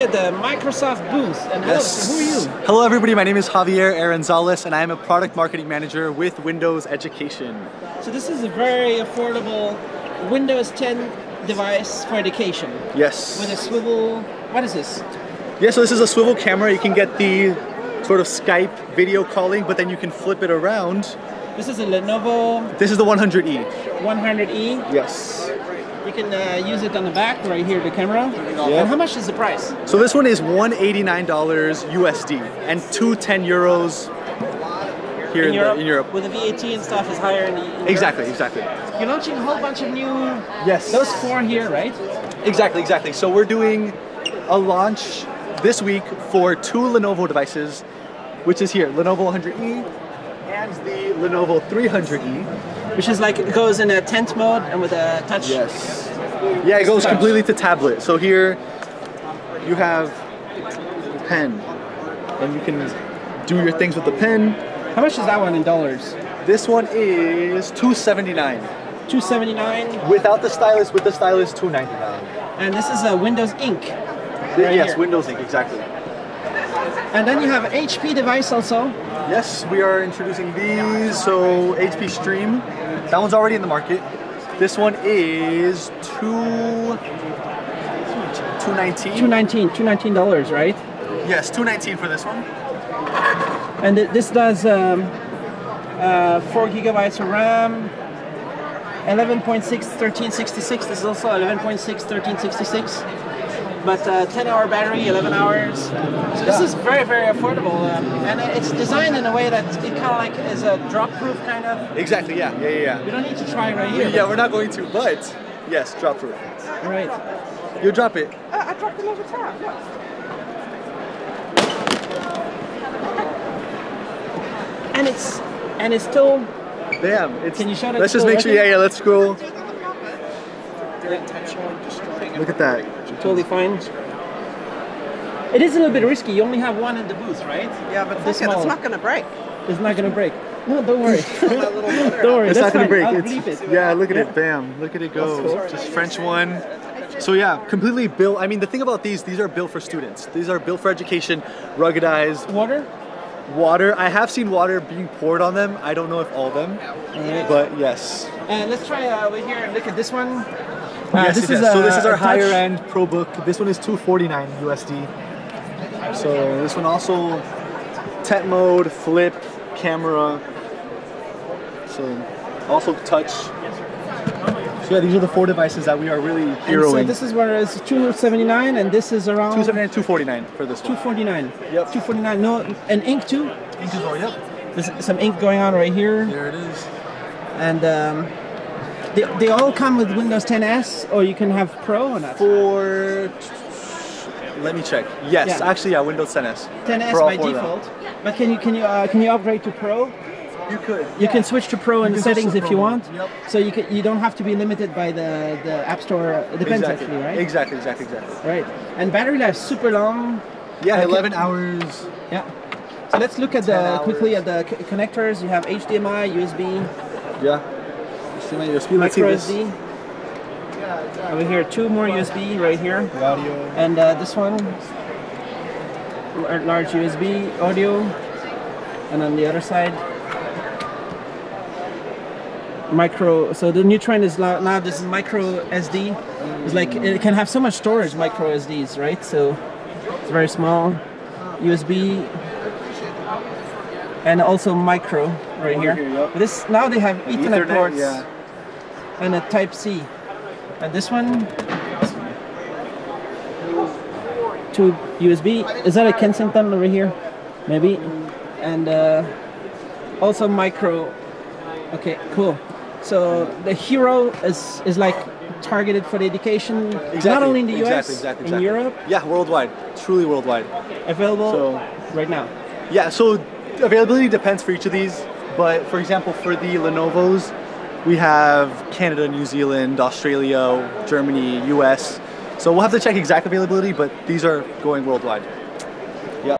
at the Microsoft booth. And hello, so who are you? Hello everybody, my name is Javier Aranzales and I am a product marketing manager with Windows Education. So this is a very affordable Windows 10 device for education. Yes. With a swivel, what is this? Yeah, so this is a swivel camera. You can get the sort of Skype video calling, but then you can flip it around. This is a Lenovo This is the 100E. 100E. Yes. You can uh, use it on the back right here, the camera. Yeah. And how much is the price? So this one is $189 USD and 210 euros here in, the, in Europe. With the VAT and stuff is higher in, the, in Exactly, Europe. exactly. You're launching a whole bunch of new. Yes. Those four here, right? Exactly, exactly. So we're doing a launch this week for two Lenovo devices, which is here, Lenovo 100E and the Lenovo 300E. Which is like it goes in a tent mode and with a touch. Yes. Yeah, it goes completely to tablet. So here you have the pen, and you can do your things with the pen. How much is that one in dollars? This one is 279 279 without the stylus. With the stylus, 299. and this is a Windows Ink. Right yes, here. Windows Ink, exactly. And then you have HP device also. Yes, we are introducing these. So HP Stream, that one's already in the market. This one is two. 219 219 219 dollars, right? Yes, 219 for this one. And th- this does um, uh, 4 gigabytes of RAM, 11.6 1366. This is also 11.6 1366. But uh, 10 hour battery, 11 hours. So this is very, very affordable. Um, and it's designed in a way that it kind of like is a drop proof kind of. Exactly, yeah, yeah, yeah, We don't need to try right here. Yeah, we're not going to, but yes, drop proof. Right. You drop it. Uh, I dropped it over top. Look. And it's and it's still Damn. It's, Can you show that Let's just still make sure. Yeah, yeah. Let's scroll. Look at that. Totally fine. It is a little bit risky. You only have one in the booth, right? Yeah, but This it's not gonna break. It's not gonna break. No, don't worry. That little motor. don't worry. It's that's not gonna break. I'll It's, it. yeah, look at it. Bam. Look at it go. Cool. Just French one. So yeah, completely built. I mean, the thing about these, these are built for students. These are built for education, ruggedized. Water. Water. I have seen water being poured on them. I don't know if all of them, Alright. but yes. And let's try uh, over here and look at this one. Uh, yes, this is so this is our touch- higher end ProBook. This one is 249 USD. So this one also tent mode, flip, camera. So also touch. So yeah, these are the four devices that we are really heroing. so this is where it's 279 and this is around 279, 249 for this one. 249. Yep. 249. No, and ink too. Ink as well, yep. There's some ink going on right here. There it is. And um, they, they all come with Windows 10s, or you can have Pro or not. For let me check. Yes, Yeah. actually, yeah, Windows 10s. 10s by four of them. default. But can you can you uh, can you upgrade to Pro? You could. You can switch to Pro in the settings if you want. yep. So you can you don't have to be limited by the the App Store. It depends exactly. actually, right? Exactly, exactly, exactly. Right. And battery life super long. Yeah, Okay. 11 hours. Yeah. So let's look at the hours. quickly at the connectors. You have HDMI, USB, Yeah. See my USB. Let's see micro this. SD. Over here, two more USB right here. The audio. And uh, this one, large USB audio, and on the other side, micro. So the new trend is now this is micro SD. It's like it can have so much storage, micro SDs, right? So it's very small, USB, and also micro right here. here, yep. But this now they have Ethernet, Ethernet, ports yeah. And a Type C. And this one to USB. Is that a Kensington over here? Maybe. And uh, also micro. Okay, cool. So the Hero is is like targeted for the education, Exactly. not only in the US, exactly, exactly, in. Europe, Yeah, worldwide. Truly worldwide. available So- right now. Yeah, so availability depends for each of these. But for example, for the Lenovo's, we have Canada, New Zealand, Australia, Germany, US. So we'll have to check exact availability, but these are going worldwide.